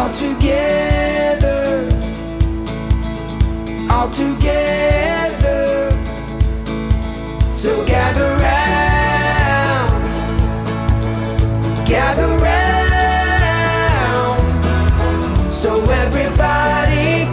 all together, all together. So gather round, gather round, so everybody.